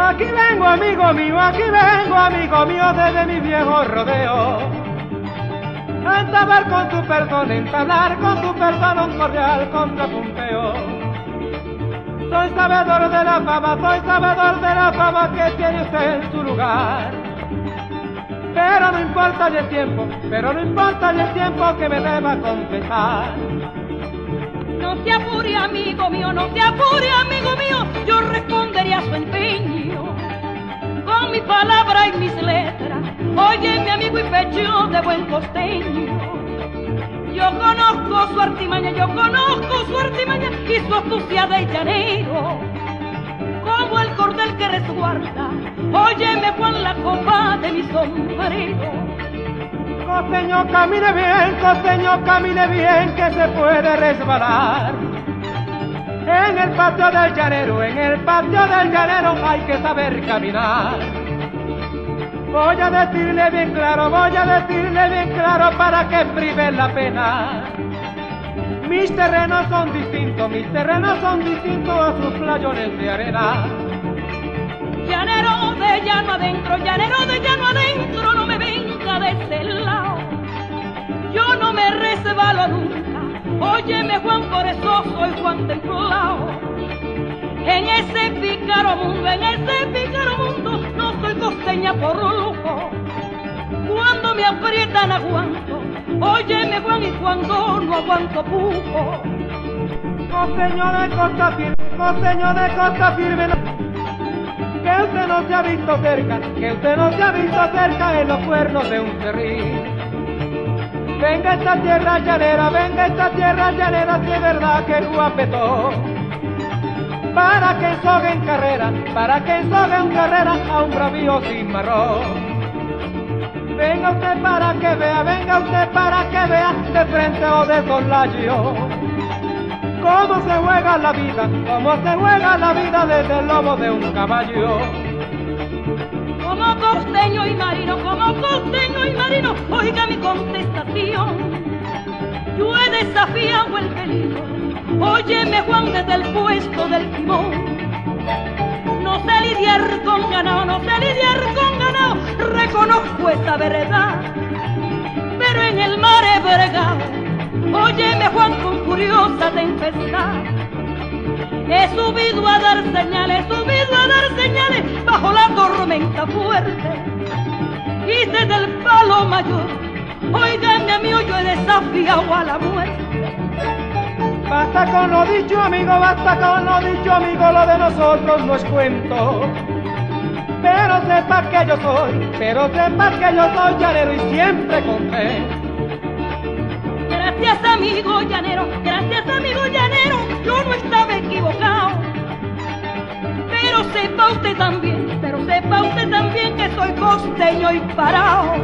aquí vengo, amigo mío, aquí vengo, amigo mío, desde mi viejo rodeo. A entablar con tu perdón, entablar con tu perdón un cordial contrapunteo. Soy sabedor de la fama, soy sabedor de la fama que tiene usted en su lugar. Pero no importa el tiempo, pero no importa el tiempo que me deba confesar. No se apure, amigo mío, no se apure, amigo mío, yo empeño. Palabra y mis letras, oye mi amigo y pecho de buen costeño. Yo conozco su artimaña, yo conozco su artimaña y su astucia de llanero. Como el cordel que resguarda, óyeme Juan la copa de mi sombrero. Costeño, camine bien, costeño, camine bien, que se puede resbalar. En el patio del llanero, en el patio del llanero hay que saber caminar. Voy a decirle bien claro, voy a decirle bien claro para que prive la pena. Mis terrenos son distintos, mis terrenos son distintos a sus playones de arena. Llanero de llano adentro, llanero de llano adentro, no me venga de ese lado. Yo no me resbalo nunca, óyeme Juan, por eso soy Juan templado. En ese pícaro mundo, en ese pícaro mundo, costeña por lujo. Cuando me aprietan aguanto, óyeme Juan, y cuando no aguanto pujo. Costeño de costa firme, costeño de costa firme, que usted no se ha visto cerca, que usted no se ha visto cerca en los cuernos de un cerril. Venga esta tierra llanera, venga esta tierra llanera, si es verdad que es guapetón. Para que sogue en carrera, para que sogue en carrera a un bravío sin marrón. Venga usted para que vea, venga usted para que vea de frente o de soslayo. Cómo se juega la vida, cómo se juega la vida desde el lomo de un caballo. Como costeño y marino, como costeño y marino, oiga mi contestación. Yo he desafiado el peligro, óyeme Juan desde el puesto del timón. No sé lidiar con ganado, no sé lidiar con ganado, reconozco esta verdad. Pero en el mar he bregado, óyeme Juan con furiosa tempestad. He subido a dar señales, he subido a dar señales bajo la tormenta fuerte. Y desde el palo mayor, oigan a mí, yo he desafiado a la muerte. Basta con lo dicho, amigo, basta con lo dicho, amigo, lo de nosotros no es cuento. Pero sepa que yo soy, pero sepa que yo soy llanero y siempre con fe. Gracias amigo llanero, gracias amigo llanero, yo no estaba equivocado. Pero sepa usted también, pero sepa usted también que soy costeño y parado.